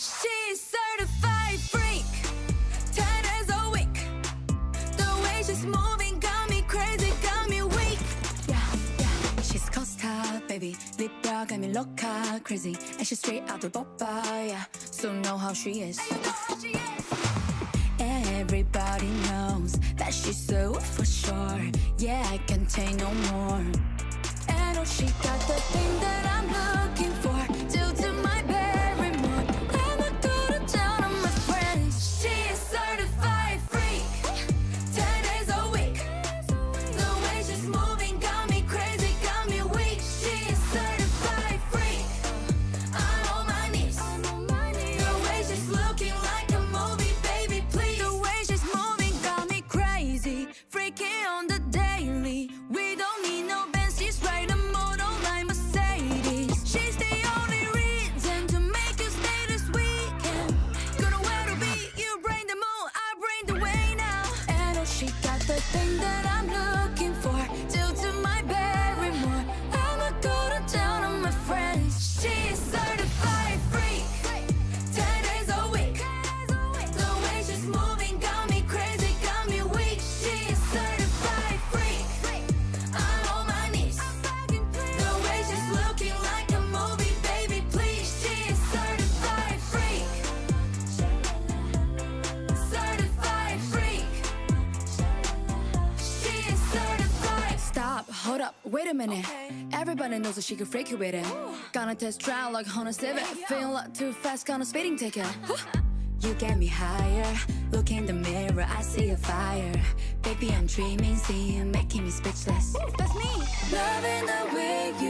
She's certified freak, 10 as a week. The way she's moving got me crazy, got me weak. Yeah, yeah. She's Costa, baby. Libra got me loca, crazy. And she's straight out the boba, yeah. So know how she is. You know how she is. Everybody knows that she's so for sure. Yeah, I can't take no more. And oh, she got the thing that I thing that I'm hold up, wait a minute. Everybody knows that she can freak you with it. Gonna test drive like Honda Civic. Feel like too fast, gonna speeding ticket. You get me higher. Look in the mirror, I see a fire. Baby, I'm dreaming, see you making me speechless. That's me. Loving the way you